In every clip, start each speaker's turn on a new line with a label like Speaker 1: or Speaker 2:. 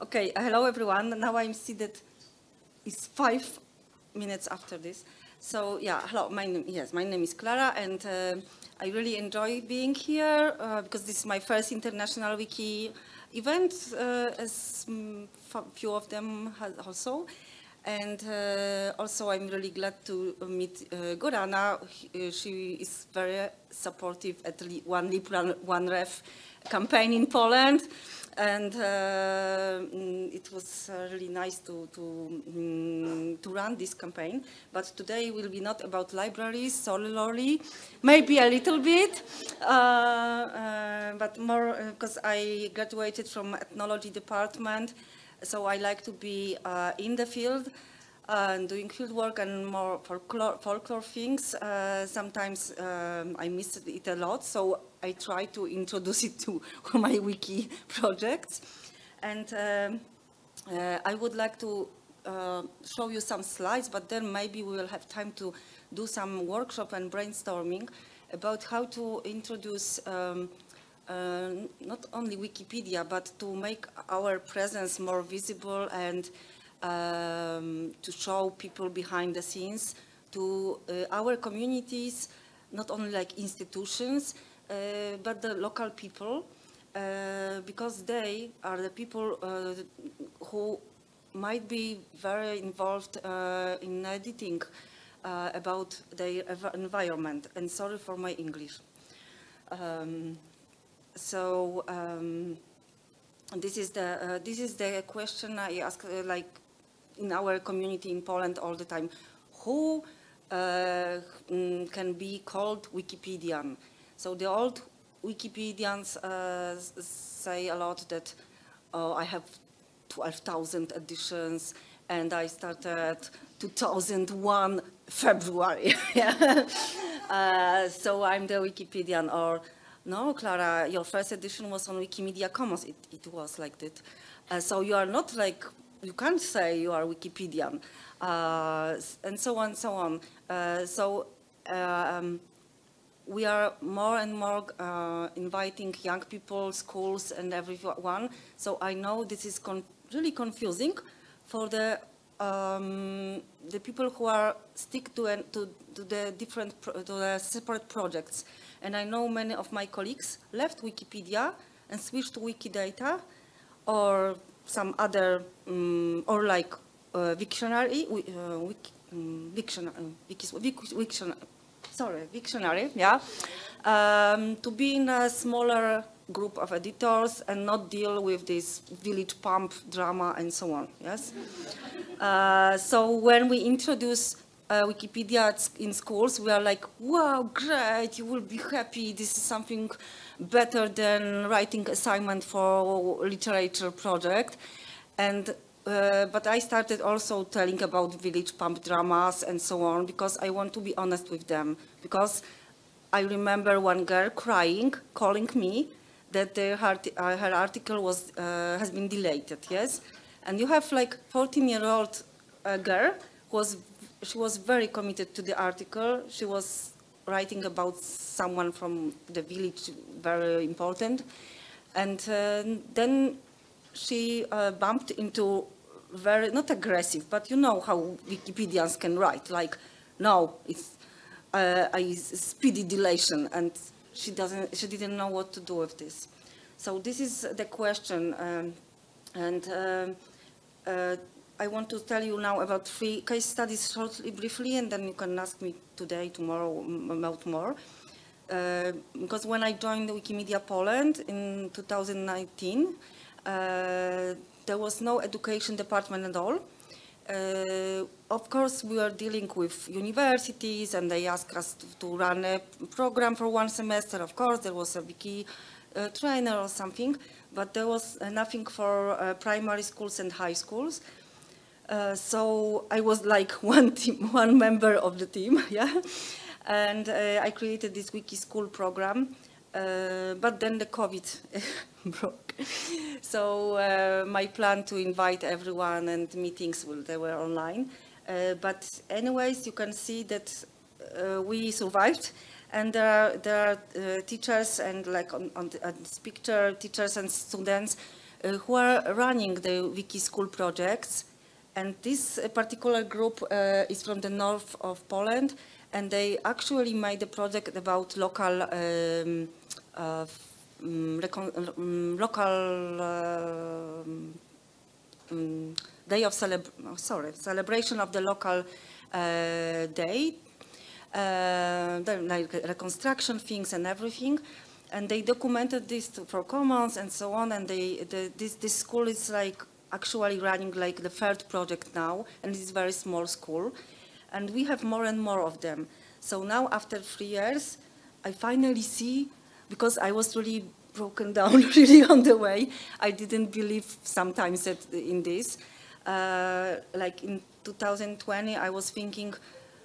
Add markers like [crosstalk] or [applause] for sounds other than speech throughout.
Speaker 1: Okay, uh, hello everyone. Now I'm seated. It's five minutes after this. So yeah, hello. My name, yes, my name is Clara, and uh, I really enjoy being here uh, because this is my first international wiki event, uh, as mm, few of them also. And uh, also, I'm really glad to meet uh, Gorana. She is very supportive at One One Ref campaign in Poland and uh, mm, it was uh, really nice to to, um, to run this campaign. But today will be not about libraries solely, maybe a little bit, uh, but more because I graduated from ethnology department, so I like to be uh, in the field and doing field work and more folklore, folklore things. Uh, sometimes um, I miss it a lot, so I try to introduce [laughs] it to [laughs] my wiki [laughs] projects. And um, uh, I would like to uh, show you some slides, but then maybe we will have time to do some workshop and brainstorming about how to introduce um, uh, not only Wikipedia, but to make our presence more visible and um, to show people behind the scenes to uh, our communities, not only like institutions, uh, but the local people, uh, because they are the people uh, who might be very involved uh, in editing uh, about their environment. And sorry for my English. Um, so um, this is the this is the question I ask like in our community in Poland all the time. Who uh, mm, can be called Wikipedian? So the old Wikipedians uh, say a lot that oh, I have 12,000 editions and I started 2001 February. [laughs] uh, so I'm the Wikipedian or no, Clara, your first edition was on Wikimedia Commons. It, it was like that. Uh, so you are not like you can't say you are Wikipedian, uh, and so on, so on. Uh, so um, we are more and more uh, inviting young people, schools, and everyone. So I know this is con really confusing for the um, the people who are stick to, to, to the different to the separate projects. And I know many of my colleagues left Wikipedia and switched to Wikidata or some other, um, or like uh, Wiktionary, uh, um, Wiktionary, Wiktionary, sorry, dictionary, yeah, um, to be in a smaller group of editors and not deal with this village pump drama and so on, yes? Uh, so when we introduce uh, Wikipedia in schools, we are like, wow, great, you will be happy, this is something better than writing assignment for literature project. And uh, but I started also telling about village pump dramas and so on because I want to be honest with them. Because I remember one girl crying, calling me that her, uh, her article was uh, has been deleted. Yes, and you have like 14-year-old uh, girl who was she was very committed to the article. She was writing about someone from the village, very important. And uh, then she uh, bumped into very, not aggressive, but you know how Wikipedians can write, like, no, it's uh, a speedy deletion, and she, doesn't, she didn't know what to do with this. So this is the question, um, and um, uh, I want to tell you now about three case studies shortly, briefly, and then you can ask me today, tomorrow about more. Uh, because when I joined Wikimedia Poland in 2019, uh, there was no education department at all. Uh, of course, we are dealing with universities and they asked us to, to, run a program for one semester. Of course, there was a wiki uh, trainer or something, but there was nothing for uh, primary schools and high schools. Uh, so I was like [laughs] one team, one member of the team, [laughs] yeah. And uh, I created this wiki school program, uh, but then the COVID [laughs] broke. So uh, my plan to invite everyone and meetings, well, they were online. Uh, but anyways, you can see that we survived and there are, there are teachers and like on, on, the, on, this picture, teachers and students who are running the Wiki School projects. And this uh, particular group uh, is from the north of Poland, and they actually made a project about local um, uh, um, um, local um, um, day of oh, sorry celebration of the local uh, day, uh, like reconstruction things and everything, and they documented this for Commons and so on. And they the, this this school is like actually running like the third project now, and it's very small school, and we have more and more of them. So now after three years, I finally see because I was really broken [laughs] down [laughs] really on the way. I didn't believe sometimes that in this. Uh, like in 2020, I was thinking,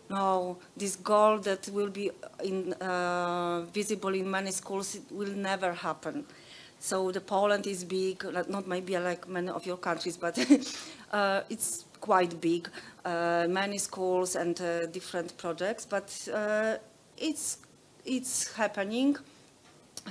Speaker 1: no, this goal that will be in, uh, visible in many schools it will never happen. So the Poland is big, not maybe like many of your countries, but [laughs] uh, it's quite big, uh, many schools and uh, different projects, but uh, it's, it's happening.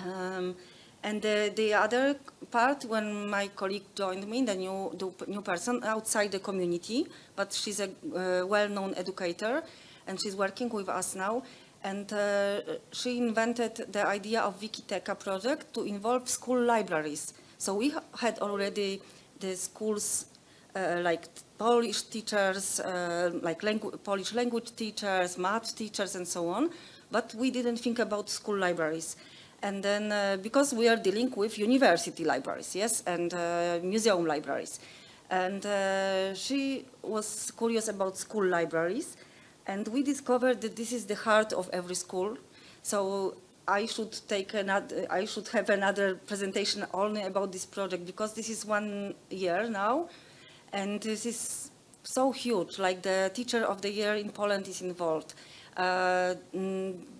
Speaker 1: Um, and the, the other part, when my colleague joined me, the new, the new person outside the community, but she's a uh, well-known educator, and she's working with us now. And uh, she invented the idea of Wikiteka project to involve school libraries. So we had already the schools uh, like Polish teachers, uh, like langu Polish language teachers, math teachers, and so on. But we didn't think about school libraries. And then, uh, because we are dealing with university libraries, yes, and uh, museum libraries. And uh, she was curious about school libraries. And we discovered that this is the heart of every school. So I should take another, I should have another presentation only about this project because this is one year now. And this is so huge, like the teacher of the year in Poland is involved. Uh,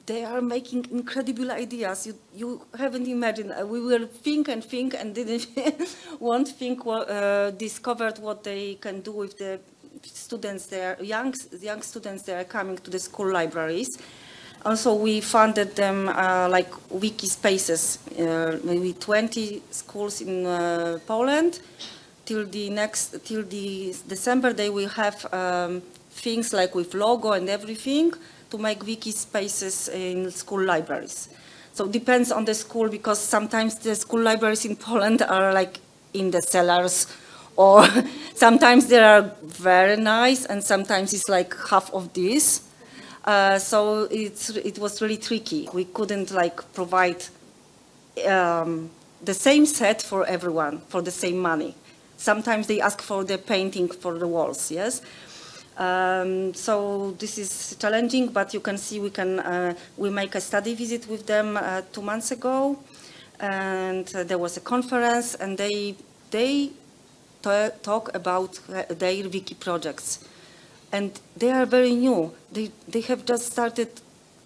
Speaker 1: they are making incredible ideas. You, you haven't imagined. Uh, we will think and think and didn't [laughs] won't think uh, discovered what they can do with the students there, young, young students that are coming to the school libraries. Also, we funded them uh, like wiki spaces, uh, maybe 20 schools in uh, Poland. Till the next, till the December, they will have um, things like with logo and everything to make wiki spaces in school libraries. So it depends on the school because sometimes the school libraries in Poland are like in the cellars or [laughs] sometimes they are very nice and sometimes it's like half of this. Uh, so it's, it was really tricky. We couldn't like provide um, the same set for everyone for the same money. Sometimes they ask for the painting for the walls, yes? Um, so this is challenging, but you can see we can uh, we make a study visit with them uh, two months ago, and uh, there was a conference, and they they talk about uh, their wiki projects, and they are very new. They they have just started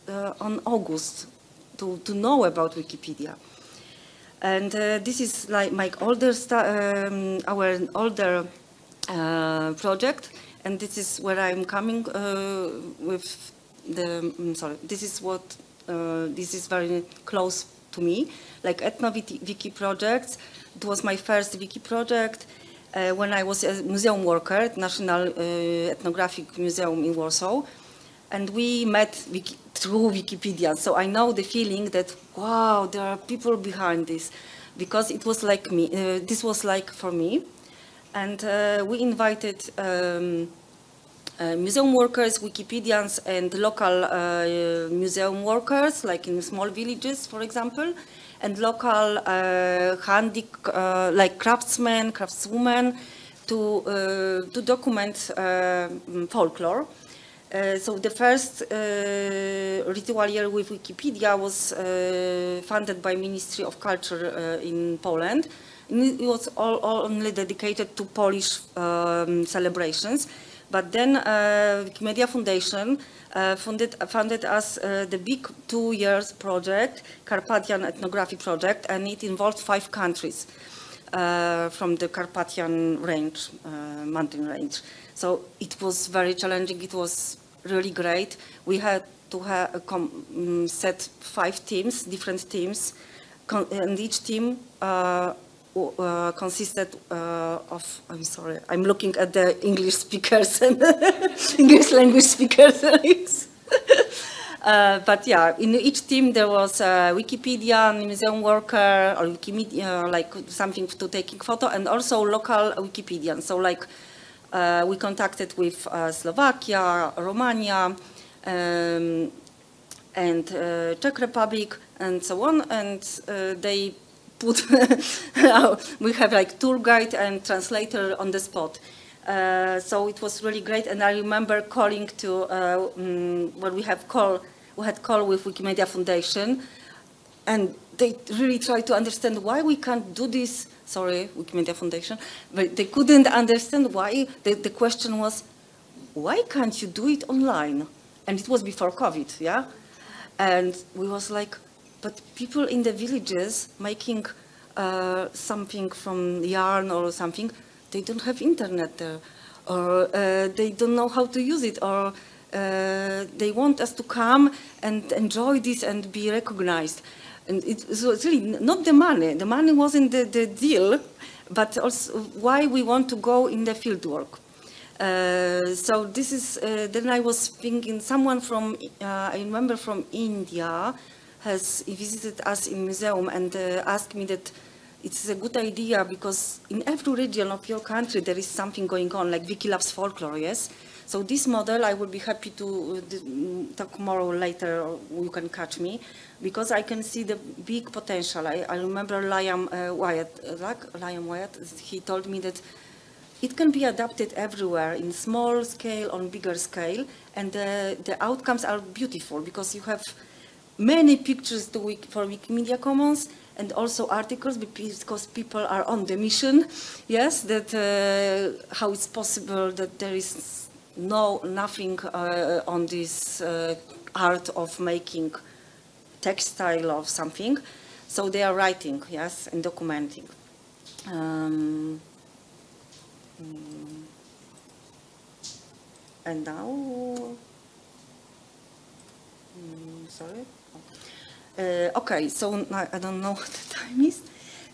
Speaker 1: uh, on August to to know about Wikipedia, and uh, this is like my older um, our older project. And this is where I'm coming uh, with the, mm, sorry, this is what, uh, this is very close to me, like EthnoWiki projects. It was my first wiki project uh, when I was a museum worker at National uh, Ethnographic Museum in Warsaw. And we met wiki through Wikipedia. So I know the feeling that, wow, there are people behind this. Because it was like me, uh, this was like for me. And uh, we invited um, uh, museum workers, Wikipedians, and local uh, museum workers, like in small villages, for example, and local uh, handy, uh, like craftsmen, craftswomen, to, uh, to document uh, folklore. so the first ritual year with Wikipedia was funded by Ministry of Culture in Poland. It was all, all only dedicated to Polish um, celebrations. But then uh, Wikimedia Foundation uh, funded, funded us uh, the big two years project, Carpathian Ethnography Project, and it involved five countries uh, from the Carpathian range, uh, mountain range. So it was very challenging. It was really great. We had to have um, set five teams, different teams, and each team uh, uh, consisted uh, of, I'm sorry, I'm looking at the English speakers [laughs] and English language speakers. [laughs] Uh, but yeah, in each team there was a Wikipedia, museum worker, or Wikimedia, like something to taking photo, and also local Wikipedian. So like uh, we contacted with uh, Slovakia, Romania, um, and uh, Czech Republic, and so on, and uh, they put, [laughs] we have like tour guide and translator on the spot. Uh, so it was really great, and I remember calling to uh, um, when we have call, we had call with Wikimedia Foundation, and they really tried to understand why we can't do this. Sorry, Wikimedia Foundation, but they couldn't understand why. The, the question was, why can't you do it online? And it was before COVID, yeah. And we was like, but people in the villages making uh, something from yarn or something, they don't have internet there, or uh, they don't know how to use it, or uh, they want us to come and enjoy this and be recognized. And it, so it's really not the money. The money wasn't the, the deal, but also why we want to go in the field work. Uh, so this is, uh, then I was thinking, someone from, uh, I remember from India has visited us in museum and uh, asked me that it's a good idea because in every region of your country there is something going on, like Wiki loves folklore, yes? So this model, I would be happy to uh, talk more later, or you can catch me, because I can see the big potential. I, I remember Liam uh, Wyatt, uh, Liam Wyatt, he told me that it can be adapted everywhere in small scale, on bigger scale, and the, the outcomes are beautiful because you have many pictures to, for Wikimedia Commons and also articles because people are on the mission, yes, that uh, how it's possible that there is no nothing uh, on this uh, art of making textile of something. So they are writing, yes, and documenting. Um, Mm. And now, mm, sorry. Uh, okay, so I don't know [laughs] what the time is.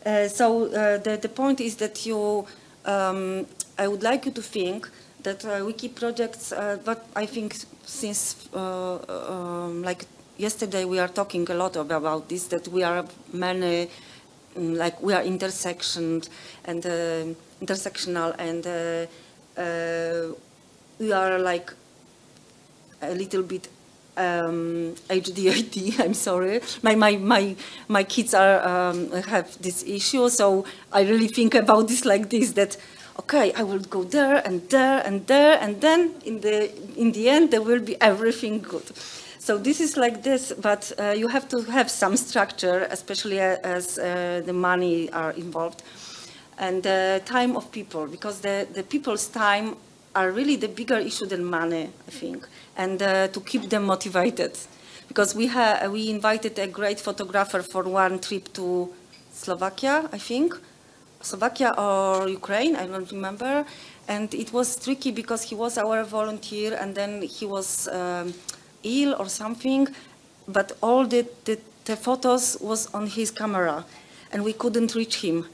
Speaker 1: Uh, so uh, the, the point is that you, um, I would like you to think that uh, wiki projects, uh, but I think since uh, um, like yesterday we are talking a lot about this, that we are many, mm, like we are intersectioned and intersectional and uh, uh, we are like a little bit um, HDID, [laughs] I'm sorry. My, my, my, my kids are, um, have this issue, so I really think about this like this, that, okay, I will go there and there and there, and then in the, in the end, there will be everything good. So this is like this, but uh, you have to have some structure, especially as uh, the money are involved and the time of people, because the, the people's time are really the bigger issue than money, I think, and uh, to keep them motivated. Because we, ha- we invited a great photographer for one trip to Slovakia, I think, Slovakia or Ukraine, I don't remember. And it was tricky because he was our volunteer and then he was um, ill or something, but all the, the, the photos was on his camera and we couldn't reach him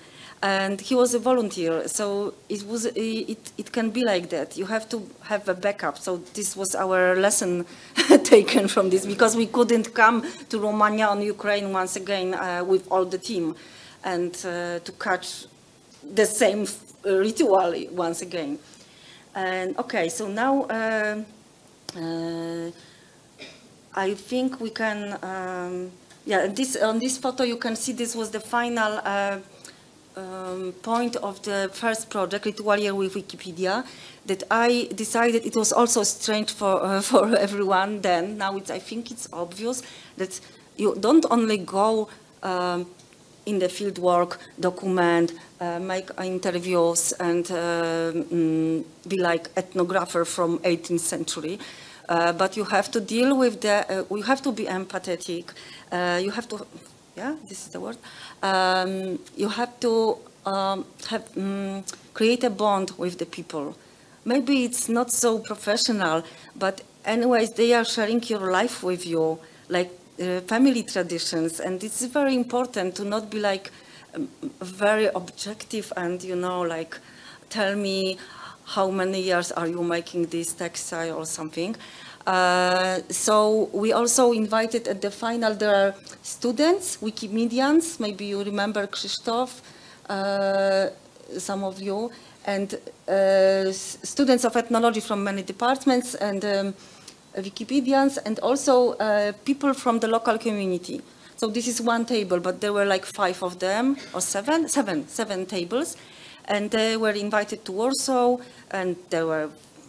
Speaker 1: and he was a volunteer so it was it, it can be like that. You have to have a backup. So this was our lesson [laughs] taken from this because we couldn't come to romania and ukraine once again uh, with all the team and uh, to catch the same ritual once again. And okay so now uh, uh i think we can um, yeah this on this photo you can see this was the final uh, um, point of the first project, Ritual Year with Wikipedia, that I decided it was also strange for, uh, [laughs] for everyone then. Now it's, I think it's obvious that you don't only go um, in the field work, document, uh, make interviews and uh, mm, be like ethnographer from 18th century. Uh, but you have to deal with the, uh, you have to be empathetic. Uh, you have to yeah, this is the word, um, you have to um, have, um, create a bond with the people. Maybe it's not so professional, but anyways, they are sharing your life with you, like uh, family traditions, and it's very important to not be like um, very objective and, you know, like, tell me how many years are you making this textile or something. Uh, so we also invited at the final, there are students, Wikimedians, maybe you remember Krzysztof, uh, some of you, and uh, students of ethnology from many departments and um, Wikipedians and also uh, people from the local community. So this is one table, but there were like five of them, or seven, seven, seven tables. And they were invited to Warsaw, and there were,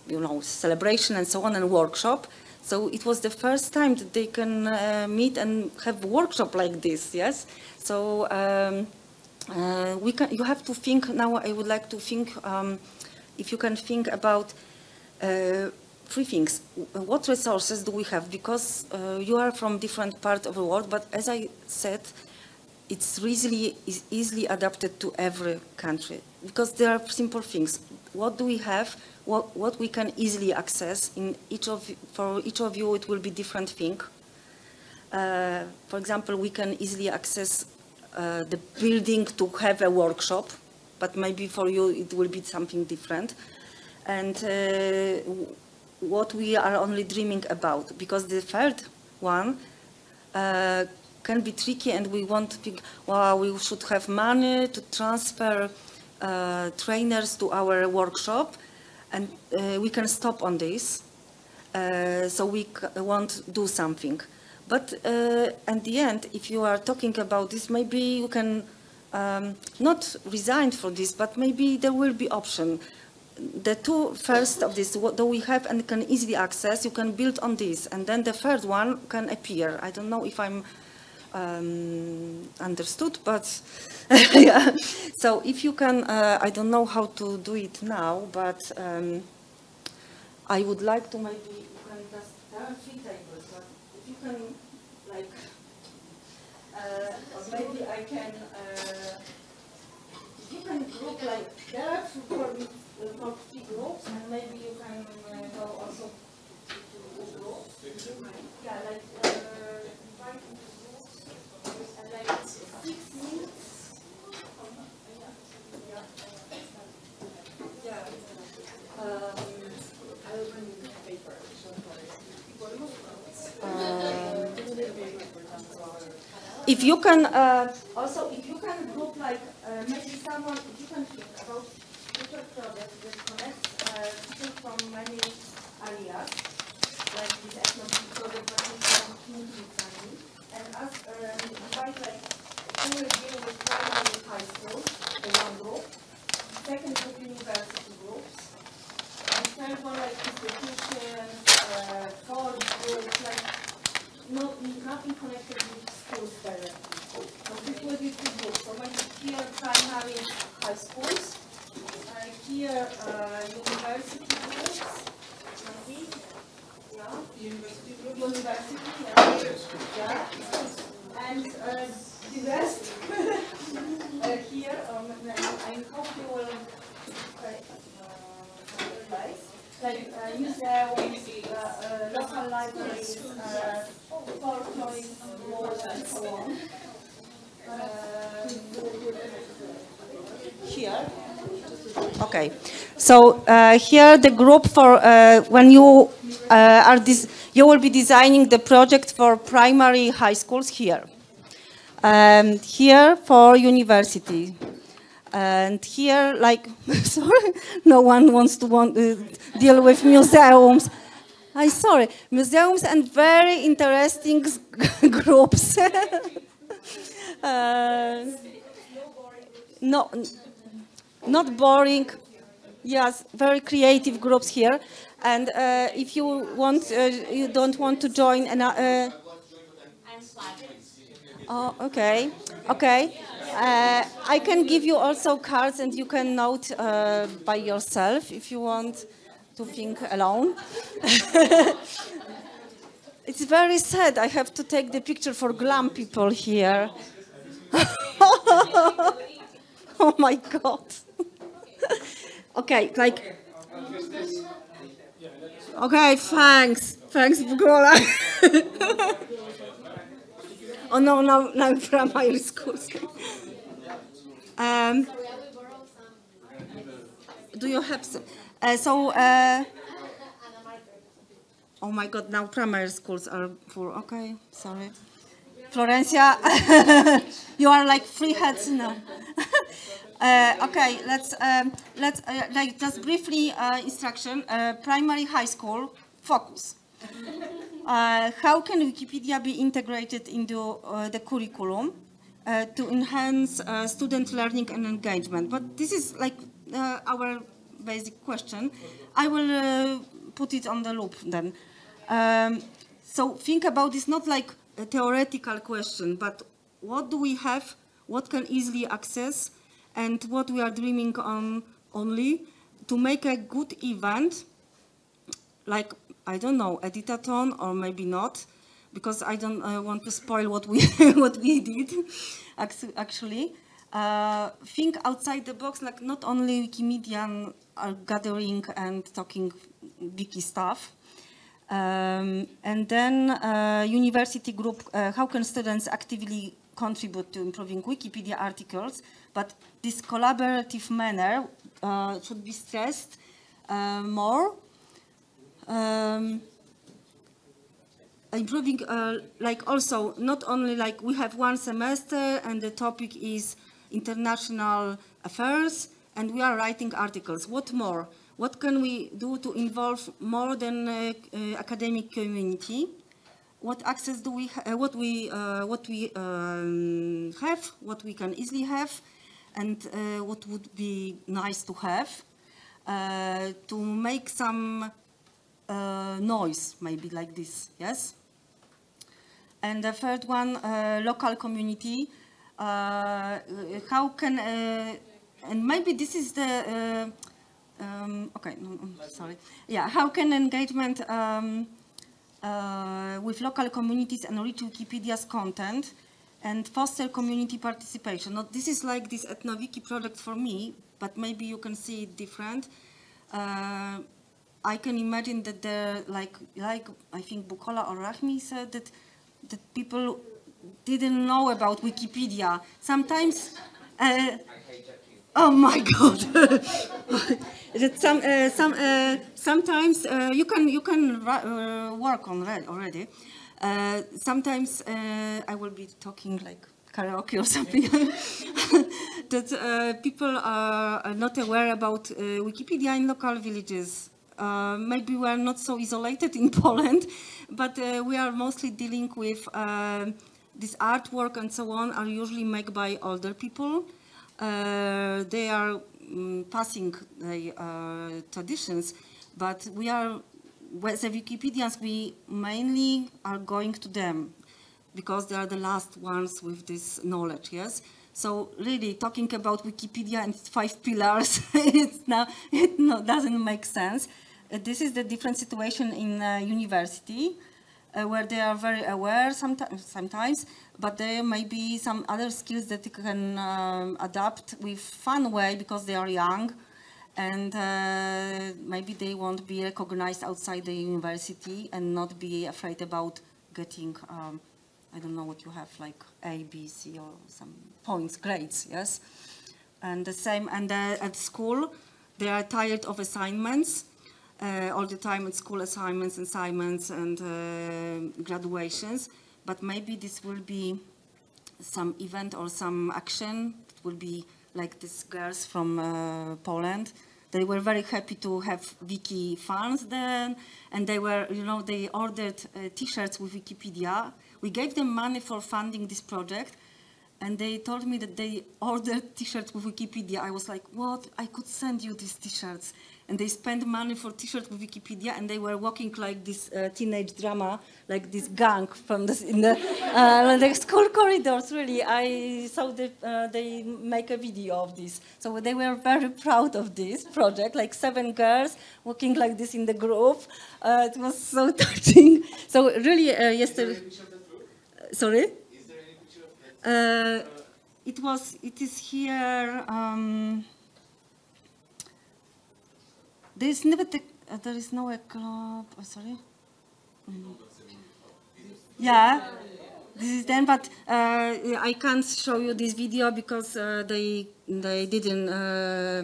Speaker 1: you know, celebration and so on, and workshop. So it was the first time that they can uh, meet and have workshop like this, yes? So um, uh, we can, you have to think, now I would like to think, um, if you can think about uh, three things. What resources do we have? Because uh, you are from different part of the world, but as I said, it's easily, easily adapted to every country because there are simple things. What do we have? What, what we can easily access in each of, for each of you, it will be different thing. Uh, for example, we can easily access uh, the building to have a workshop, but maybe for you it will be something different. And uh, what we are only dreaming about, because the third one uh, can be tricky and we want to think, well, we should have money to transfer trainers to our workshop and uh, we can stop on this. Uh, so we want to do something. But uh, at the end, if you are talking about this, maybe you can um, not resign for this, but maybe there will be option the two first of this, what do we have and can easily access, you can build on this, and then the third one can appear. I don't know if I'm um, understood, but [laughs] yeah. So if you can, uh, I don't know how to do it now, but um, I would like to maybe, you can just, there are three tables, but if you can, like, uh, or maybe I can, uh, if you can group like, there are four for three groups, and maybe you can uh, go also to, to groups. Yeah, like uh, divide groups, and like six minutes. Yeah. Um, I will bring paper. Um, if you can, uh, also, if you can group like, uh, maybe someone, you can think about future projects that connect uh, people from many areas, like this ethnology project that is from community planning, and us um, invite like who will deal with primary high school, the one group, second group university groups, and third one like institutions, uh, fourth group, like no, nothing connected with schools directly. So this will be two. So maybe here primary high schools, uh, here uh, university groups, maybe, yeah. University groups. University, yeah. yeah. And uh, the rest [laughs] uh, here, um, I hope you will uh, like uh, museums, uh, uh, local libraries, uh, folkloric walls and so on. Uh, here. Okay, so uh, here the group for uh, when you uh, are this, you will be designing the project for primary high schools here. Um, here for university. And here, like, [laughs] sorry, no one wants to want, uh, deal with museums. I'm sorry, museums and very interesting [laughs] groups. [laughs] uh, no, not boring. Yes, very creative groups here. And uh, if you want, uh, you don't want to join, an, uh, oh, okay, okay. Uh, I can give you also cards and you can note uh, by yourself if you want to think alone. [laughs] it's very sad. I have to take the picture for glam people here. [laughs] oh my God. [laughs] okay, like. Okay, thanks. Thanks, Bukola. Oh no, no, no, primary school. Um, do you have some? Uh, so, uh, oh my God, now primary schools are full. Okay, sorry. Florencia, [laughs] you are like free heads now. [laughs] uh, okay, let's um, let's uh, like just briefly uh, instruction. Uh, primary high school focus. Uh, how can Wikipedia be integrated into uh, the curriculum uh, to enhance uh, student learning and engagement? But this is like uh, our basic question. I will uh, put it on the loop then. Um, so think about this not like a theoretical question, but what do we have, what can easily access, and what we are dreaming on only to make a good event like I don't know, editathon or maybe not, because I don't uh, want to spoil what we [laughs] what we did actually. Uh, think outside the box, like not only Wikimedian are gathering and talking wiki stuff. Um, and then uh, university group, uh, how can students actively contribute to improving Wikipedia articles? But this collaborative manner uh, should be stressed uh, more um, improving uh, like also not only like we have one semester and the topic is international affairs and we are writing articles. What more? What can we do to involve more than uh, uh, academic community? What access do we uh, what we uh, what we um, have what we can easily have and uh, what would be nice to have to make some noise, maybe like this, yes? And the third one, uh, local community. Uh, how can, and maybe this is the, um, okay, no, sorry. Yeah, how can engagement um, uh, with local communities enrich Wikipedia's content and foster community participation? Now, this is like this EthnoWiki project for me, but maybe you can see it different. Uh, I can imagine that there, like, like I think Bukola or Rahmi said that that people didn't know about Wikipedia. Sometimes, uh, oh my God, [laughs] that some, uh, some, uh, sometimes uh, you can you can uh, work on that already. Uh, sometimes I will be talking like karaoke or something. [laughs] that people are not aware about Wikipedia in local villages uh, maybe we are not so isolated in [laughs] Poland, but uh, we are mostly dealing with uh, this artwork and so on are usually made by older people. Uh, they are um, passing the uh, traditions, but we are, as Wikipedians, we mainly are going to them because they are the last ones with this knowledge, yes? So really talking about Wikipedia and five pillars, [laughs] it's now, it no, doesn't make sense. Uh, this is the different situation in uh, university, uh, where they are very aware sometimes, sometimes, but there may be some other skills that they can um, adapt with fun way because they are young, and uh, maybe they won't be recognized outside the university and not be afraid about getting, um, I don't know what you have, like A, B, C, or some points, grades, yes? And the same, and uh, at school, they are tired of assignments, uh, all the time at school assignments, assignments and uh, graduations, but maybe this will be some event or some action. It will be like these girls from uh, Poland. They were very happy to have Wiki fans then, and they were, you know, they ordered uh, T-shirts with Wikipedia. We gave them money for funding this project, and they told me that they ordered T-shirts with Wikipedia. I was like, what? I could send you these T-shirts and they spent money for T-shirts with Wikipedia, and they were walking like this uh, teenage drama, like this gang from the in the, uh, the school corridors. Really, I saw the, uh, they make a video of this, so they were very proud of this project. Like seven girls walking like this in the group. Uh, it was so [laughs] touching. So really, uh, yesterday. Sorry. Uh, it was. It is here. Um, there is never the, uh, there is no a club. Oh, sorry. Mm. Yeah, this is then, but uh, I can't show you this video because uh, they they didn't uh,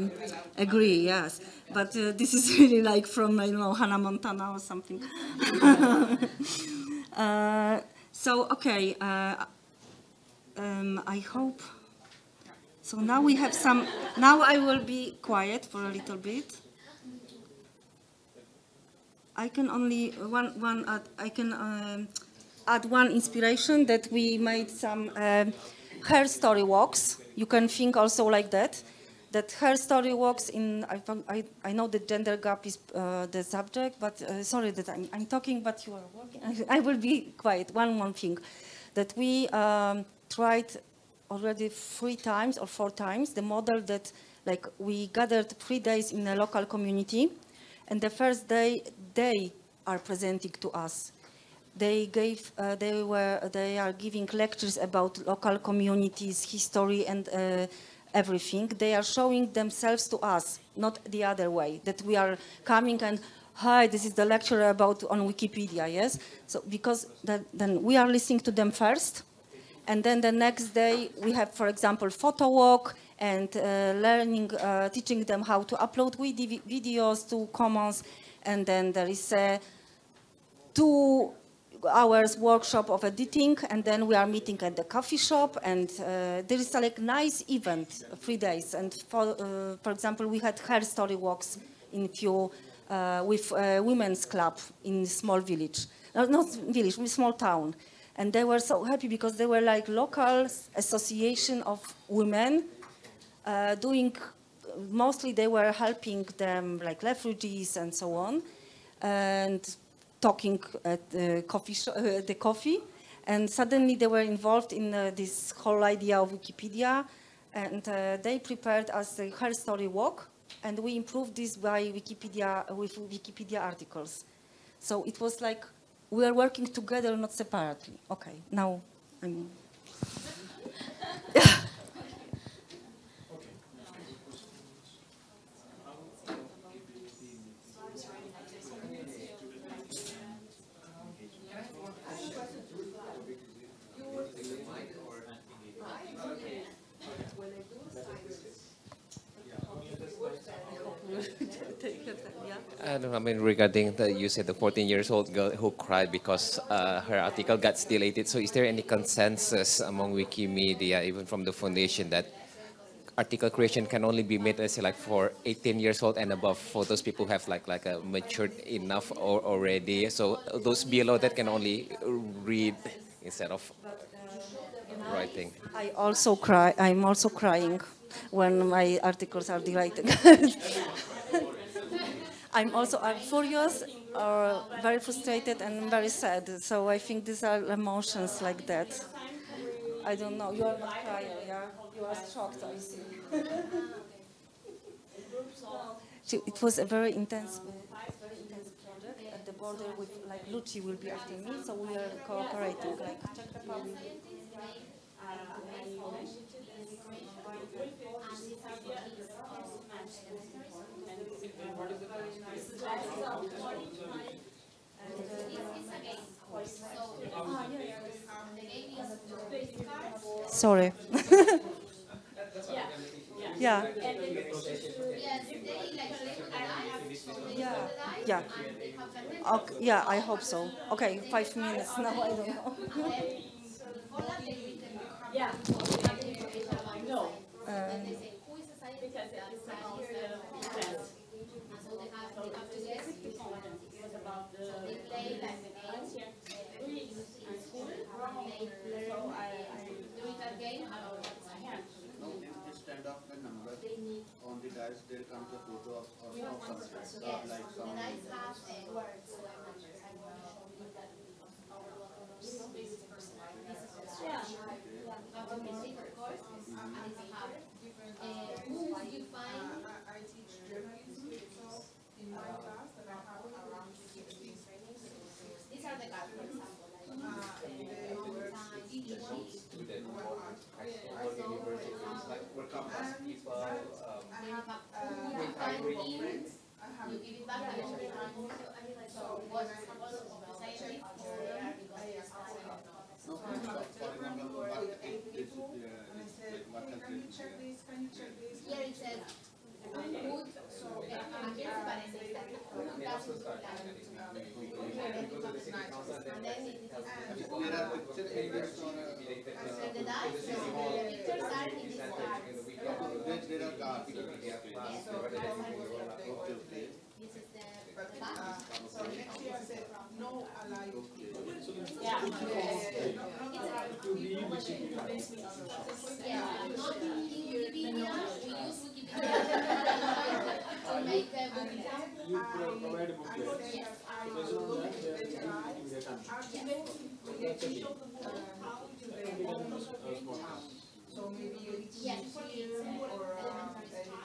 Speaker 1: agree. Yes, but this is [laughs] really like from I don't know Hannah Montana or something. [laughs] so okay, um, I hope. So now we have some. Now I will be quiet for a little bit. I can only one one add, I can um, add one inspiration that we made some um, her story walks. You can think also like that. That her story walks in. I I, I know the gender gap is uh, the subject, but uh, sorry that I'm, I'm talking, but you are walking. [laughs] I, will be quiet. One one thing, that we um, tried already three times or four times the model that like we gathered three days in a local community and the first day they are presenting to us. They gave, uh, they were, they are giving lectures about local communities, history, and uh, everything. They are showing themselves to us, not the other way. That we are coming and hi, this is the lecture about on Wikipedia, yes? So because that, then we are listening to them first, and then the next day we have, for example, photo walk, and uh, learning, uh, teaching them how to upload videos to Commons. And then there is a two hours workshop of editing, and then we are meeting at the coffee shop, and uh, there is a like nice event, three days. And for, uh, for example, we had hair story walks in few uh, with a women's club in small village, uh, not village, small town. And they were so happy because they were like local association of women uh, doing, mostly they were helping them like refugees and so on, and talking at the coffee, uh, the coffee. And suddenly they were involved in uh, this whole idea of Wikipedia, and uh, they prepared us a her story walk, and we improved this by Wikipedia with Wikipedia articles. So it was like we are working together, not separately. Okay, now I'm. [laughs]
Speaker 2: I don't know, I mean, regarding the, you said the 14 years old girl who cried because uh, her article got deleted. So is there any consensus among Wikimedia, even from the foundation, that article creation can only be made, let's say, like for 18 years old and above, for those people who have like like a matured enough or, already. So those below that can only read instead of writing.
Speaker 1: I also cry. I'm also crying when my articles are deleted. [laughs] I'm also I'm furious or very frustrated and very sad. So I think these are emotions like that. I don't know. You are not crying, yeah? You are shocked, I see. [laughs] it was a very intense, uh, very intense project at the border with, like, Luci will be after me, so we are cooperating, like, Czech Republic. Sorry. [laughs] yeah. Yeah. Yeah. Okay. Yeah, I hope so. Okay, five minutes [laughs] now. I don't know. yeah. No. [laughs] Um,
Speaker 3: Dice there comes a photo of, of, of some like some this card. Is the, the back.
Speaker 4: So next year I said, no alive
Speaker 3: Yeah, not in Wikipedia, we use Wikipedia to make booklet.
Speaker 5: You provide a booklet.
Speaker 3: Yes.
Speaker 4: I will look at the lives, arguments, related to the how to their own. So maybe you
Speaker 3: Yes.
Speaker 4: here or uh,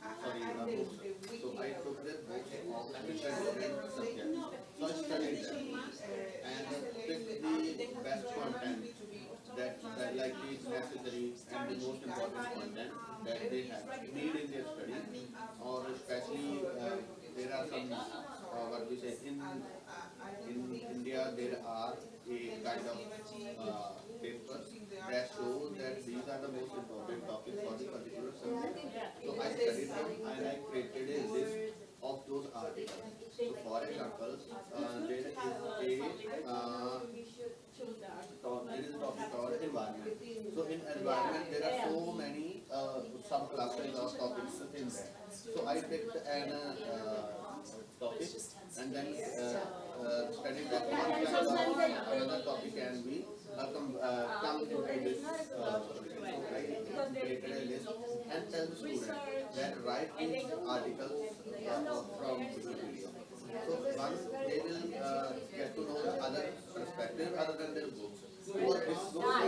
Speaker 6: sorry, books. So I took their books of different subjects. So I and picked the best content that, that like is necessary and the most important content that they have need in their study or especially uh, there are some uh, what we say in in India there are a kind of uh, that show that these are the most important topics for the particular subject. So I studied them and I created a list of those articles. So for example, uh, there is a uh, there is topic called environment. So in environment there are so many uh, subclasses or topics in there. So I picked an uh, topic and then uh, uh, studied that one another topic can be uh, come, uh, come into this. Uh, so I created a list and tell the student that write these articles uh, from Wikipedia. So once they will uh, get to know the other perspective other than their books. Because this book no,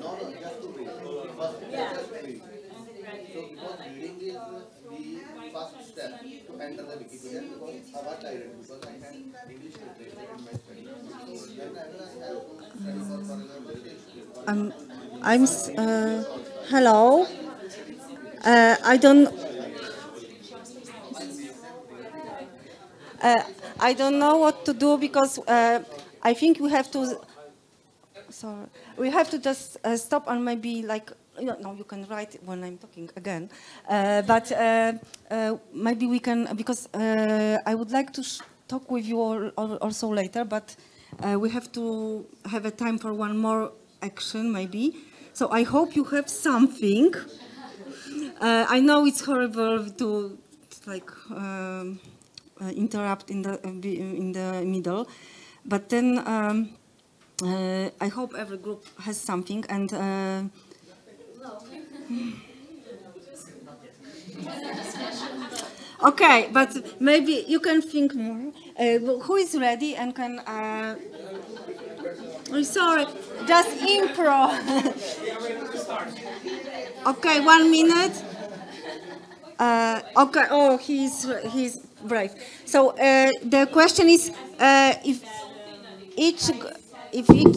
Speaker 6: no, just to read. First, just read. So because reading is the first step to enter the Wikipedia because uh, what I because I had English literature in my study. Whenever I have to study for foreign literature.
Speaker 1: I'm, I'm, uh, hello. Uh, I don't, uh, I don't know what to do because uh, I think we have to, sorry, we have to just uh, stop and maybe like, no, you can write when I'm talking again. Uh, but uh, uh, maybe we can, because uh, I would like to talk with you all, all, also later, but uh, we have to have a time for one more action maybe. So I hope you have something. [laughs] Uh, I know it's horrible to like um, interrupt in the in the middle, but then um, I hope every group has something and. Okay, but maybe you can think more. Uh, who is ready and can? Uh, oh, sorry, just impro. [laughs] okay, one minute. Uh, okay. Oh, he's he's brave. So uh, the question is, uh, if each if each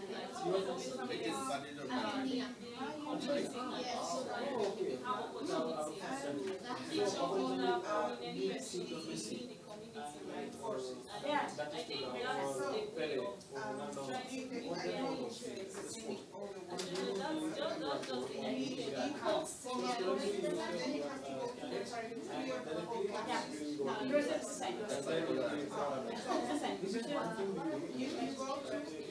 Speaker 7: Yeah, I think
Speaker 4: You can go to Wiki classes
Speaker 5: Everybody usually says
Speaker 4: get your article about your PhD.
Speaker 5: one week you can the subjects.
Speaker 4: Very good quality, very,
Speaker 7: Yeah, yeah.
Speaker 4: and they very enthusiastic. And also, they see, I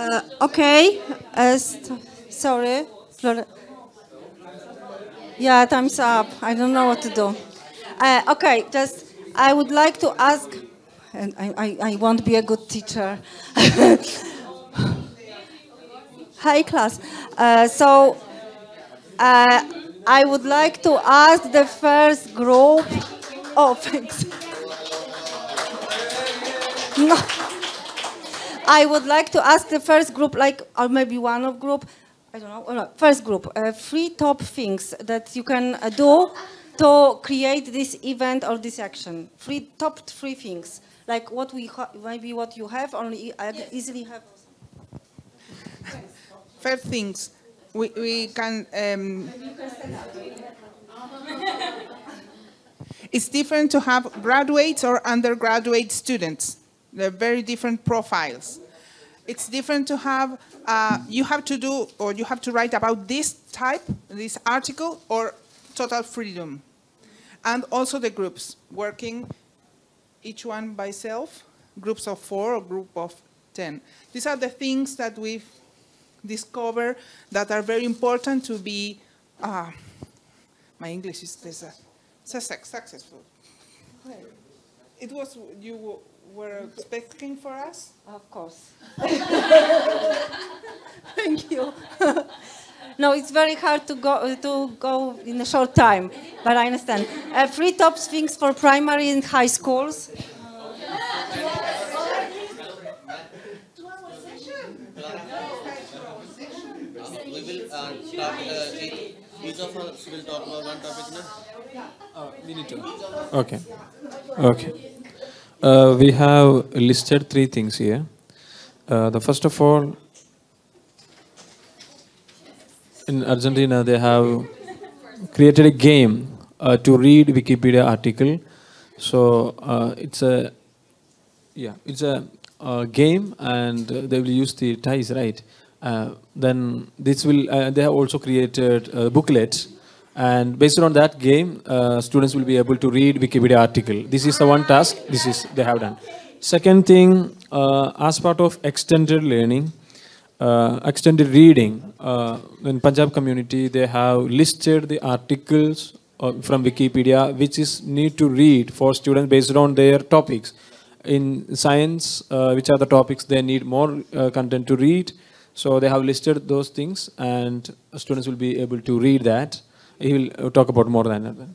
Speaker 1: Uh, okay, uh, sorry. Yeah, time's up. I don't know what to do. Uh, okay, just I would like to ask, and I, I, I won't be a good teacher. [laughs] Hi, class. Uh, so uh, I would like to ask the first group. Oh, thanks. [laughs] No. I would like to ask the first group, like, or maybe one of group, I don't know, no, first group, uh, three top things that you can uh, do to create this event or this action. Three top three things, like what we maybe what you have, only I easily have.
Speaker 4: First things, we, we can, um, it's different to have graduates or undergraduate students. They're very different profiles. It's different to have, uh, you have to do, or you have to write about this type, this article, or total freedom. And also the groups, working each one by self, groups of four or group of 10. These are the things that we've discovered that are very important to be, uh, my English is this, uh, success- successful. It was, you were expecting for us?
Speaker 1: Of course. [laughs] Thank you. [laughs] no, it's very hard to go to go in a short time, but I understand. Uh, three top things for primary and high schools.
Speaker 6: We will uh, talk, uh, each, each of us will talk about one topic now.
Speaker 5: We need to. Okay. Okay. Uh, we have listed three things here. Uh, the first of all, in Argentina, they have created a game uh, to read Wikipedia article. So uh, it's a yeah, it's a, uh game, and they will use the ties, right? Uh, then this will. Uh, they have also created booklets, and based on that game, uh, students will be able to read Wikipedia article. This is the one task. This is they have done. Second thing, uh, as part of extended learning, uh, extended reading. Uh, in Punjab community, they have listed the articles uh, from Wikipedia which is need to read for students based on their topics. In science, uh, which are the topics they need more content to read. So they have listed those things, and students will be able to read that. He will talk about more than that.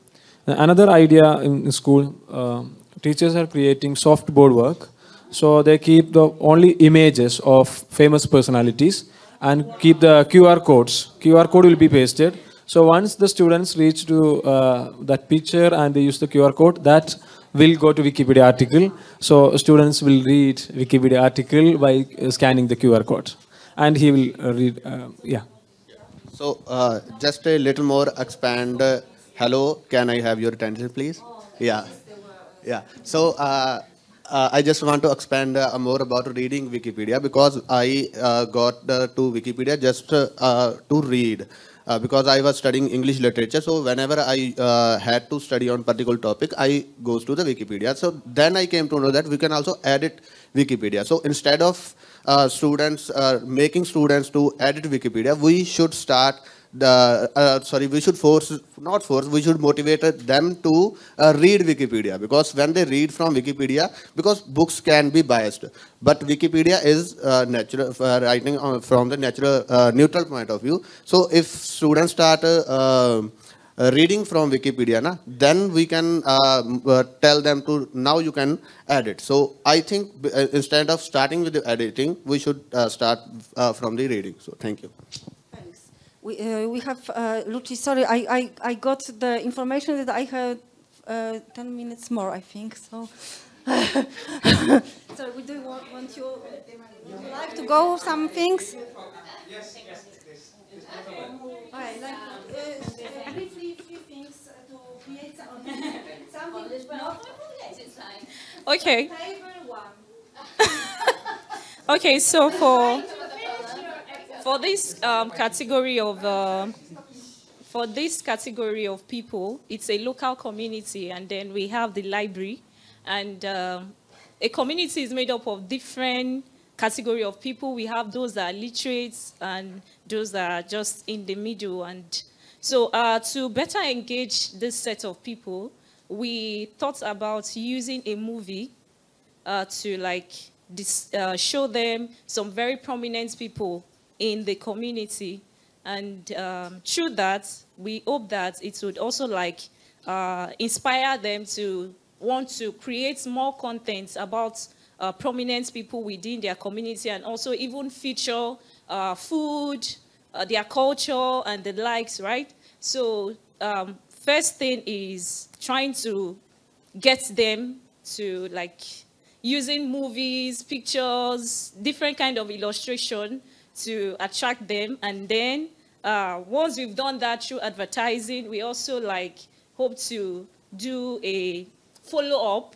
Speaker 5: Another idea in school, uh, teachers are creating soft board work. So they keep the only images of famous personalities and keep the QR codes. QR code will be pasted. So once the students reach to uh, that picture and they use the QR code, that will go to Wikipedia article. So students will read Wikipedia article by uh, scanning the QR code, and he will uh, read. Uh, yeah.
Speaker 6: So uh, just a little more expand. Uh, hello, can I have your attention, please? Yeah, yeah. So uh, uh, I just want to expand uh, more about reading Wikipedia because I uh, got to Wikipedia just to read. Because I was studying English literature, so whenever I had to study on particular topic, I goes to the Wikipedia. So then I came to know that we can also edit Wikipedia. So instead of students uh, making students to edit Wikipedia, we should start the uh, sorry we should force not force we should motivate them to uh, read Wikipedia because when they read from Wikipedia because books can be biased but Wikipedia is uh, natural uh, writing from the natural uh, neutral point of view. So if students start uh, uh, reading from Wikipedia, na, then we can uh, uh, tell them to now you can edit. So I think uh, instead of starting with the editing, we should uh, start uh, from the reading. So thank you.
Speaker 1: Thanks. We, uh, we have, uh, Luci, sorry, I, I, I got the information that I had uh, 10 minutes more, I think. So [laughs] so we do want, want you, would you like to go some things? Okay, like, uh, briefly, few things to create some- something.
Speaker 7: Okay. Okay, [laughs] so for for this um, category of uh, for this category of people, it's a local community, and then we have the library, and um, a community is made up of different category of people. We have those that are literate and those that are just in the middle, and so uh, to better engage this set of people, we thought about using a movie uh, to like uh, show them some very prominent people in the community. And um, through that, we hope that it would also like uh, inspire them to want to create more content about uh, prominent people within their community and also even feature uh, food, uh, their culture and the likes, right? So um, first thing is trying to get them to like using movies, pictures, different kind of illustration to attract them. And then uh, once we've done that through advertising, we also like hope to do a follow up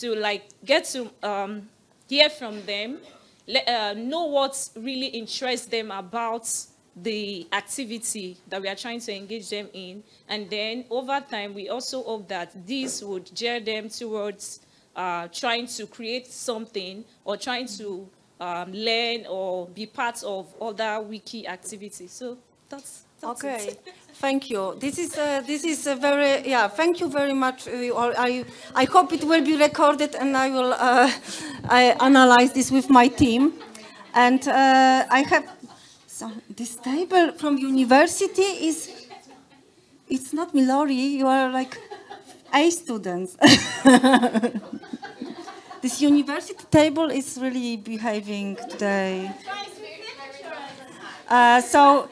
Speaker 7: to like get to um, hear from them, let, uh, know what really interests them about the activity that we are trying to engage them in. And then over time, we also hope that this would gear them towards uh, trying to create something or trying to um, learn or be part of other wiki activities. So that's
Speaker 1: Okay, [laughs] thank you. This is uh, this is a very yeah. Thank you very much. uh, all. I I hope it will be recorded, and I will uh, [laughs] I analyze this with my team. And uh, I have so this table from university is it's not Milori. You are like A students. [laughs] this university table is really behaving today. Uh, so,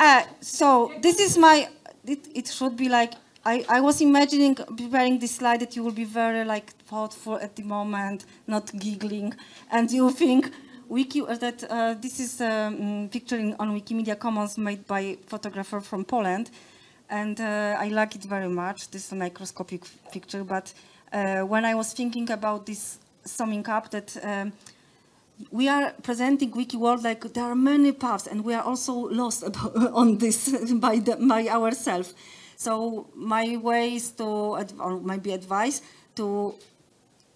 Speaker 1: uh, so this is my. It, it should be like I, I was imagining preparing this slide that you will be very like thoughtful at the moment, not giggling, and you think wiki uh, that uh, this is a um, picture on Wikimedia Commons made by photographer from Poland, and uh, I like it very much. This microscopic picture, but uh, when I was thinking about this summing up, that. Um, we are presenting wiki world like there are many paths and we are also lost about, [laughs] on this [laughs] by, the, by ourselves so my way is to or maybe advice to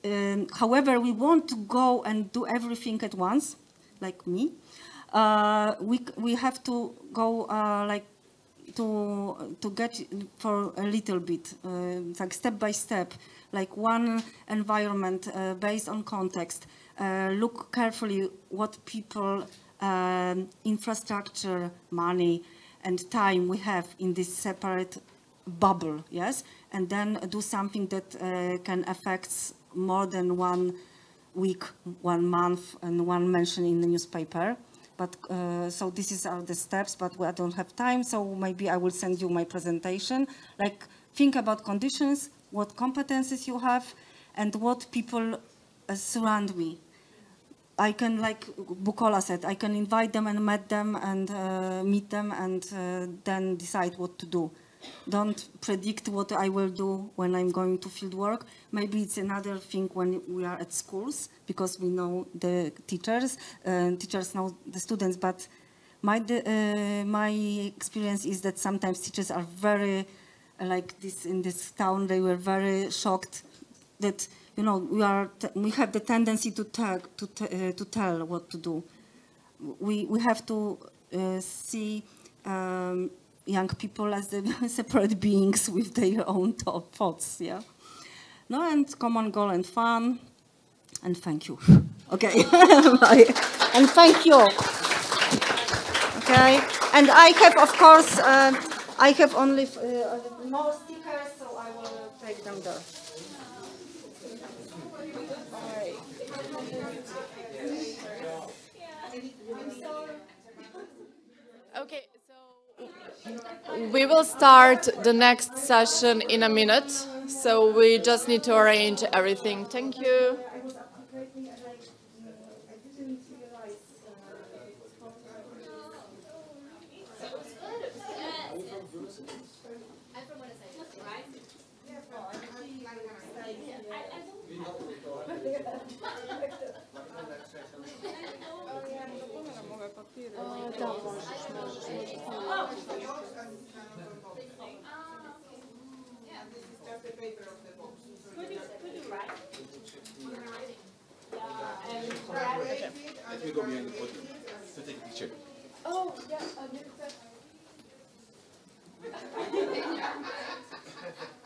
Speaker 1: um, however we want to go and do everything at once like me uh, we, we have to go uh, like to to get for a little bit, uh, like step by step, like one environment uh, based on context. Uh, look carefully what people, um, infrastructure, money, and time we have in this separate bubble. Yes, and then do something that uh, can affect more than one week, one month, and one mention in the newspaper. But uh, so this is are the steps, but I don't have time, so maybe I will send you my presentation. Like think about conditions, what competences you have, and what people surround me. I can, like Bukola said, I can invite them and meet them and uh, meet them and uh, then decide what to do. Don't predict what I will do when I'm going to field work. Maybe it's another thing when we are at schools because we know the teachers, uh, teachers know the students. But my uh, my experience is that sometimes teachers are very uh, like this in this town. They were very shocked that you know we are we have the tendency to tell to uh, to tell what to do. We we have to uh, see um, young people as [laughs] separate beings with their own thoughts. Yeah. No, and common goal and fun, and thank you. [laughs] Okay. [laughs] And thank you. Okay. And I have, of course, uh, I have only uh, more stickers, so I will take them there.
Speaker 8: Okay, so we will start the next session in a minute. So we just need to arrange everything. Thank you.
Speaker 6: Let me go behind the podium to take a picture.
Speaker 8: Oh, yeah, uh, [laughs]